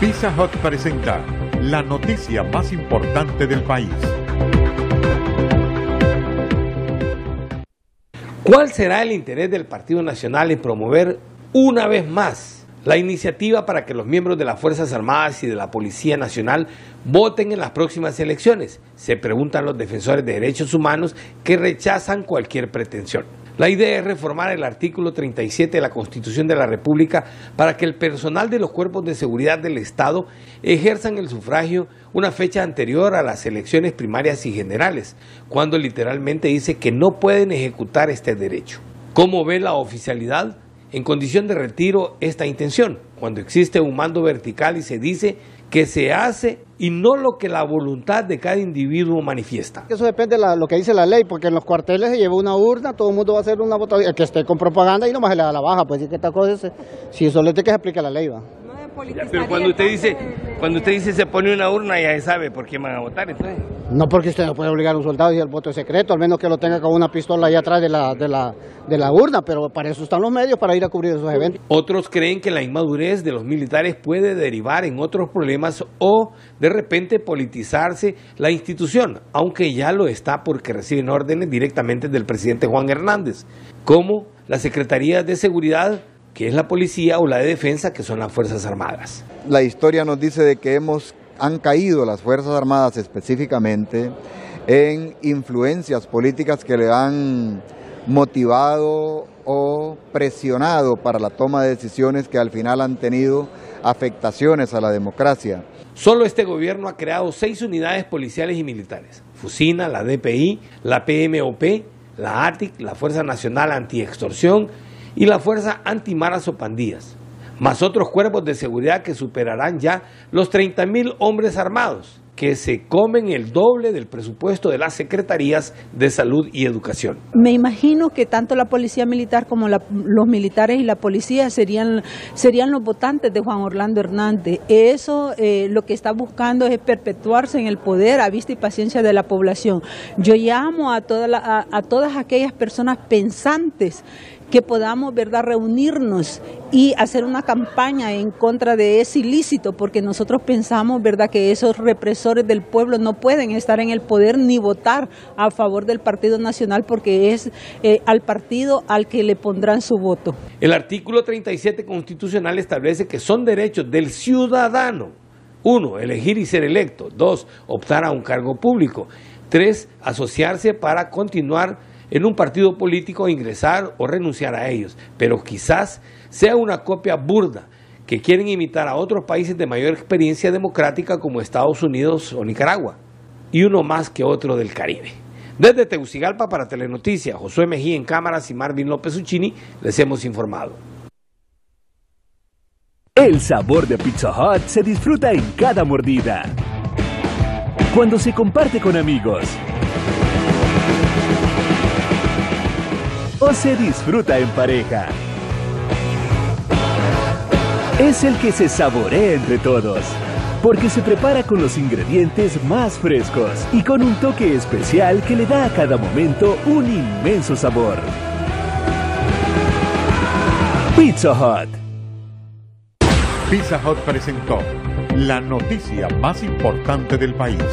Pizza Hut presenta la noticia más importante del país. ¿Cuál será el interés del Partido Nacional en promover una vez más la iniciativa para que los miembros de las Fuerzas Armadas y de la Policía Nacional voten en las próximas elecciones? Se preguntan los defensores de derechos humanos que rechazan cualquier pretensión. La idea es reformar el artículo 37 de la Constitución de la República para que el personal de los cuerpos de seguridad del Estado ejerzan el sufragio una fecha anterior a las elecciones primarias y generales, cuando literalmente dice que no pueden ejecutar este derecho. ¿Cómo ve la oficialidad? En condición de retiro esta intención, cuando existe un mando vertical y se dice que se hace y no lo que la voluntad de cada individuo manifiesta. Eso depende de lo que dice la ley, porque en los cuarteles se lleva una urna, todo el mundo va a hacer una votación, el que esté con propaganda y nomás se le da la baja, pues que esta cosa es, si eso le tiene que se aplica la ley, va. Pero cuando usted dice, cuando usted dice se pone una urna ya sabe por quién van a votar entonces. No porque usted no puede obligar a un soldado y el voto es secreto, al menos que lo tenga con una pistola ahí atrás de la, de la, de la urna, pero para eso están los medios, para ir a cubrir esos eventos. Otros creen que la inmadurez de los militares puede derivar en otros problemas o de repente politizarse la institución, aunque ya lo está porque reciben órdenes directamente del presidente Juan Hernández, como la Secretaría de Seguridad que es la policía o la de defensa, que son las Fuerzas Armadas. La historia nos dice de que hemos han caído las Fuerzas Armadas específicamente en influencias políticas que le han motivado o presionado para la toma de decisiones que al final han tenido afectaciones a la democracia. Solo este gobierno ha creado seis unidades policiales y militares. Fusina, la DPI, la PMOP, la ATIC, la Fuerza Nacional Antiextorsión y la Fuerza Antimaras o Pandillas más otros cuerpos de seguridad que superarán ya los 30 mil hombres armados, que se comen el doble del presupuesto de las secretarías de salud y educación. Me imagino que tanto la policía militar como los militares y la policía serían, serían los votantes de Juan Orlando Hernández. Eso eh, lo que está buscando es perpetuarse en el poder a vista y paciencia de la población. Yo llamo a, toda a todas aquellas personas pensantes que podamos, ¿verdad?, reunirnos y hacer una campaña en contra de ese ilícito, porque nosotros pensamos, ¿verdad?, que esos represores del pueblo no pueden estar en el poder ni votar a favor del Partido Nacional, porque es eh, al partido al que le pondrán su voto. El artículo 37 constitucional establece que son derechos del ciudadano. Uno, elegir y ser electo. Dos, optar a un cargo público. Tres, asociarse para continuar en un partido político ingresar o renunciar a ellos, pero quizás sea una copia burda que quieren imitar a otros países de mayor experiencia democrática como Estados Unidos o Nicaragua, y uno más que otro del Caribe. Desde Tegucigalpa para Telenoticias, Josué Mejía en cámaras y Marvin López Uchini les hemos informado. El sabor de Pizza Hut se disfruta en cada mordida. Cuando se comparte con amigos o se disfruta en pareja. Es el que se saborea entre todos, porque se prepara con los ingredientes más frescos y con un toque especial que le da a cada momento un inmenso sabor. Pizza Hut. Pizza Hut presentó la noticia más importante del país.